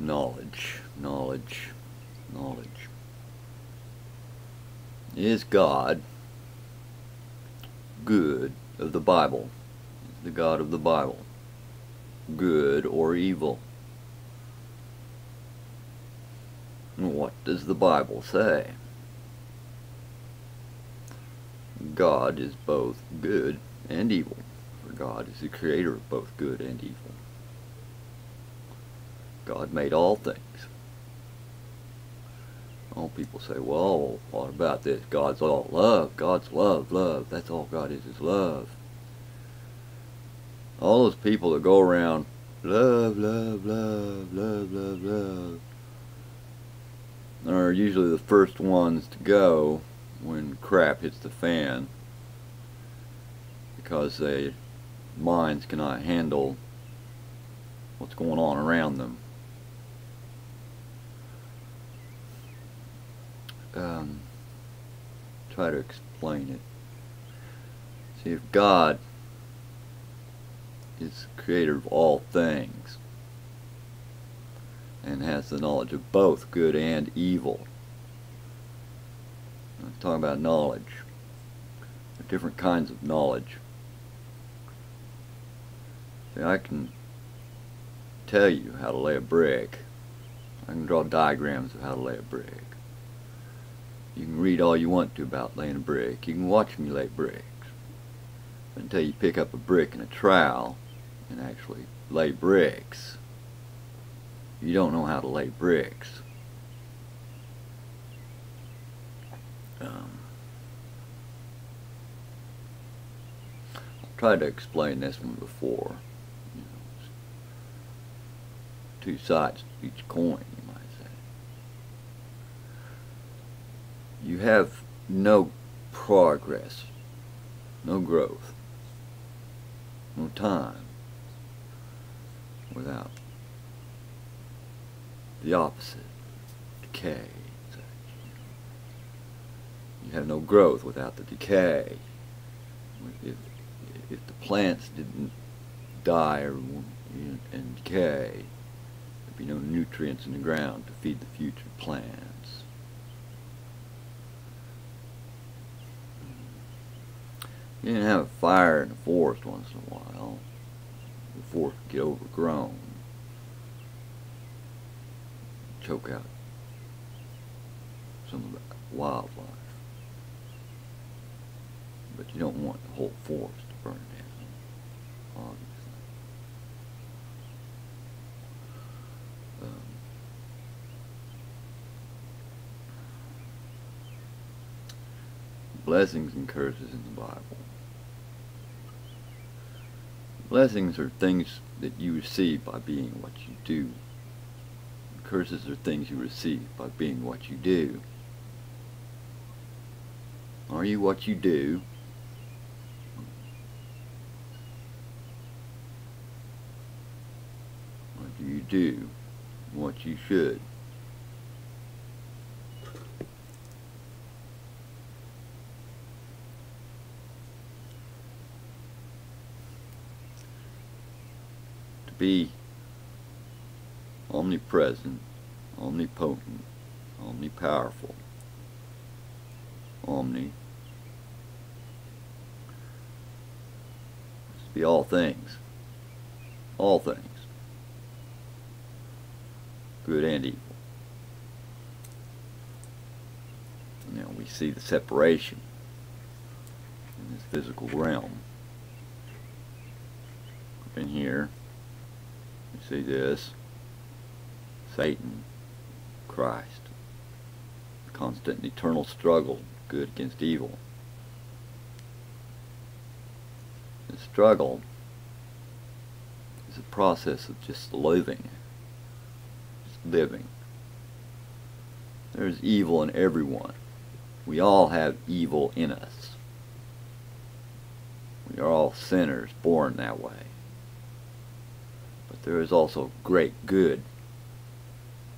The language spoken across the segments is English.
knowledge, knowledge, knowledge. Is God good of the Bible? The God of the Bible good or evil? What does the Bible say? God is both good and evil, for God is the creator of both good and evil. God made all things. All people say, well, what about this? God's all love. God's love, love. That's all God is, is love. All those people that go around, love, love, love, love, love, love, are usually the first ones to go when crap hits the fan because their minds cannot handle what's going on around them. Um, try to explain it. See, if God is creator of all things and has the knowledge of both good and evil, I'm talking about knowledge. Different kinds of knowledge. See, I can tell you how to lay a brick. I can draw diagrams of how to lay a brick. You can read all you want to about laying a brick. You can watch me lay bricks. But until you pick up a brick and a trowel and actually lay bricks, you don't know how to lay bricks. Um, I've tried to explain this one before. You know, two sides to each coin, you might say. You have no progress, no growth, no time without the opposite, decay. You have no growth without the decay. If, if the plants didn't die or, and decay, there'd be no nutrients in the ground to feed the future plants. You can have a fire in the forest once in a while. The forest get overgrown. Choke out some of the wildlife but you don't want the whole forest to burn down, obviously. Um, blessings and curses in the Bible. Blessings are things that you receive by being what you do. Curses are things you receive by being what you do. Are you what you do? What do you do what you should. To be omnipresent, omnipotent, omnipowerful, omni, to be all things, all things good and evil. Now we see the separation in this physical realm. Up in here, you see this, Satan, Christ, constant and eternal struggle, good against evil. The struggle is a process of just living living. There's evil in everyone. We all have evil in us. We are all sinners born that way. But there is also great good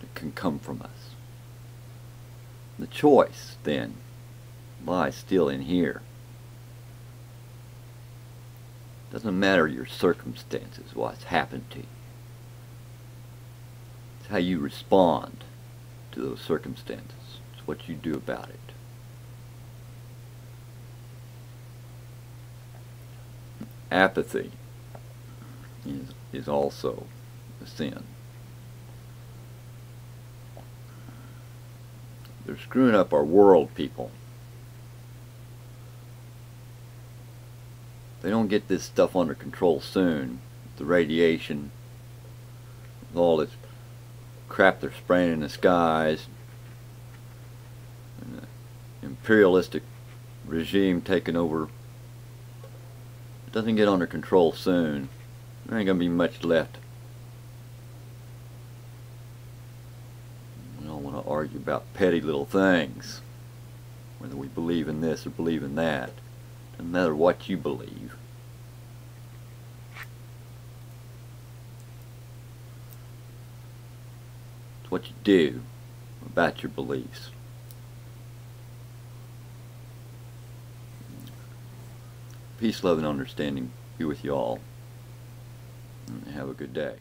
that can come from us. The choice, then, lies still in here. Doesn't matter your circumstances, what's happened to you. It's how you respond to those circumstances. It's what you do about it. Apathy is, is also a sin. They're screwing up our world, people. They don't get this stuff under control soon. The radiation, all this crap they're spraying in the skies, and the imperialistic regime taking over. It doesn't get under control soon. There ain't gonna be much left. We don't want to argue about petty little things. Whether we believe in this or believe in that. Doesn't matter what you believe. It's what you do about your beliefs. Peace, love, and understanding be with you all. Have a good day.